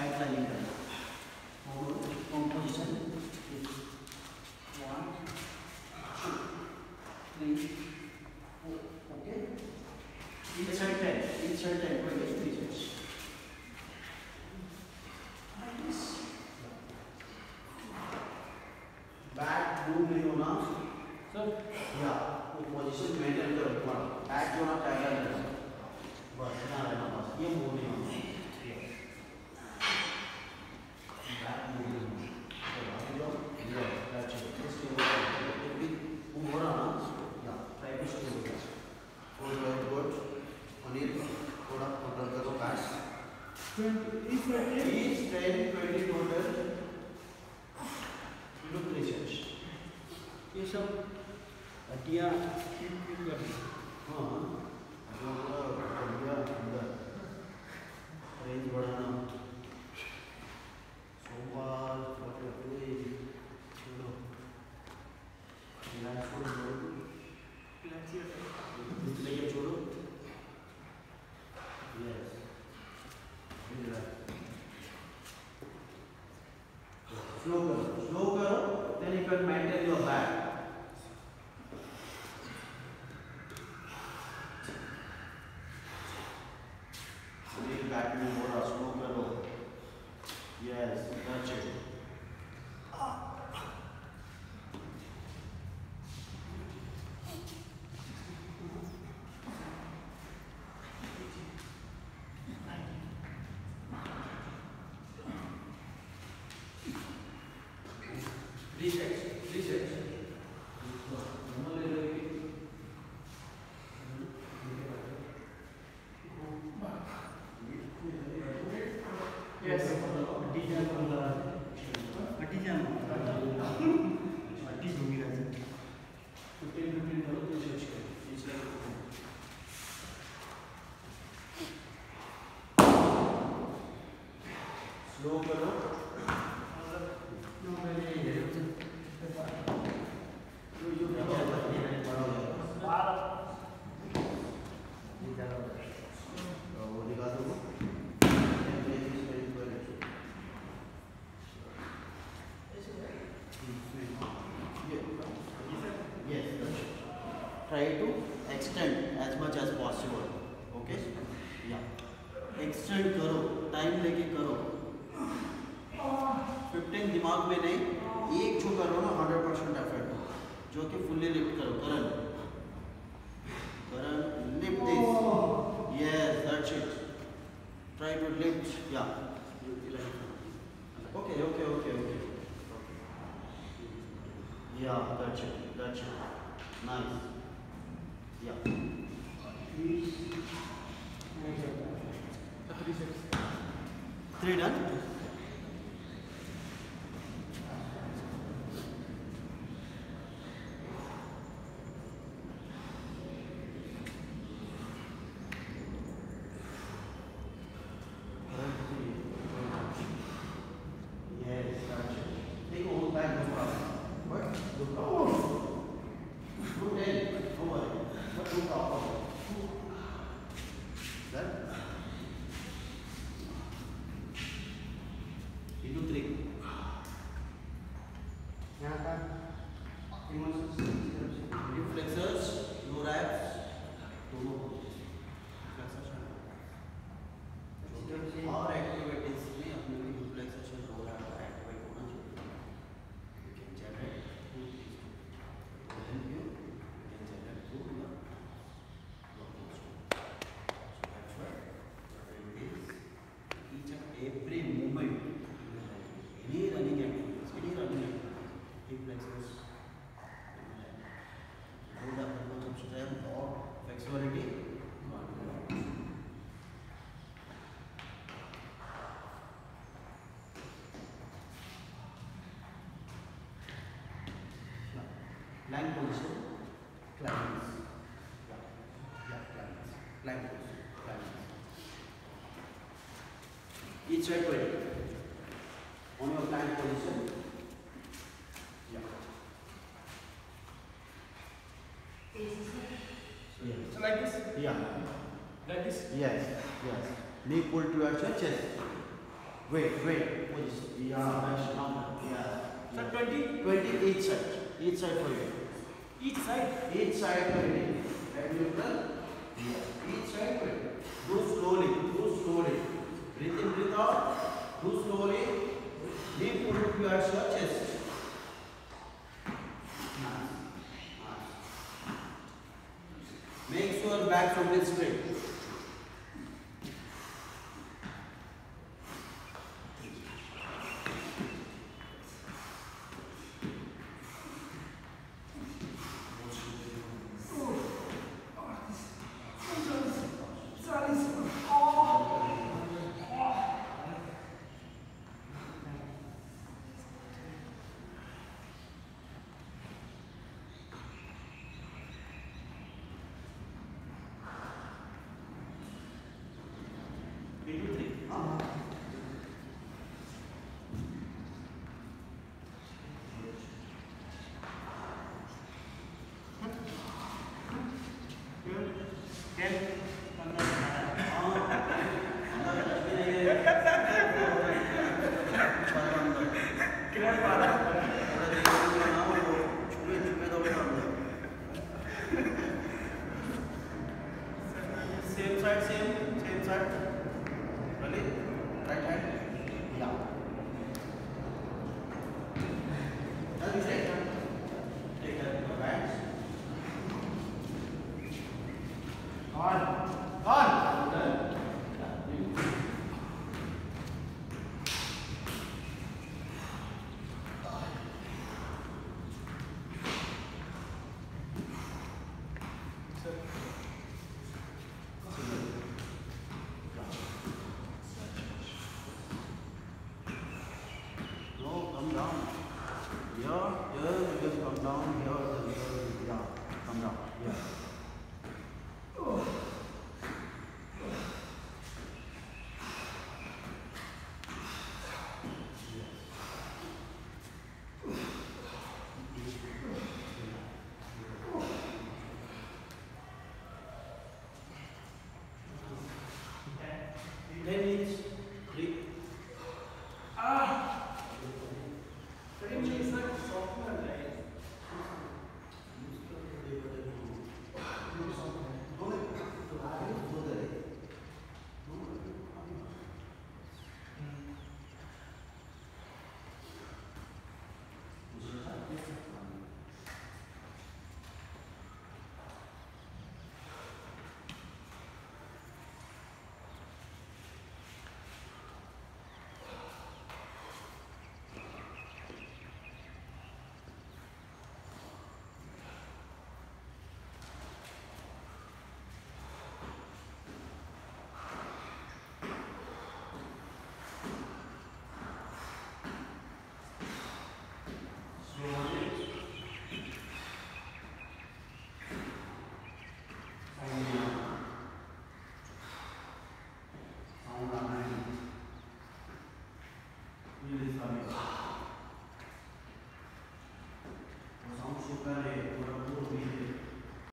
guideline composition is one, two, three, four. Okay? Insert insert. Back room you know. Sir? Yeah. position maintain the. Back zone of diagonal. बस इतना रहना बस ये Each 10, 20 total. Look research. ये सब हड्डियाँ fit fit कर दी हाँ स्लो करो। स्लो करो then you can maintain your back slow करो। Yes that's Please exit. Please exit. Extend करो टाइम लेके करो। फिफ्टीन दिमाग में नहीं, एक छो करो ना हंड्रेड परसेंट एफर्ट जो कि फुल्ली लिफ्ट करो। Karan. Karan lift this yes that's it try to lift yeah okay okay okay okay yeah that's it that's it nice yeah please नहीं three done Yes, gotcha. Take a hold back, no problem. What? No problem. flexors your abs Plank position, climbs. Yeah, yeah, climbs. Plank position, climbs. Each side twenty. On your plank position. Yeah. So. So like this, Yeah. like this. Yes. Yes. Knee pull towards your chest. Wait, wait. Position. Yeah. Nice. Yeah. So 20 20 each side. each side for you. Each side? Each side for you. Abdominal here. Each side for you. Do slowly. Do slowly. Breathe in, breathe out. Do slowly. Deep pull up your chest. Make sure back from this straight. Kenapa?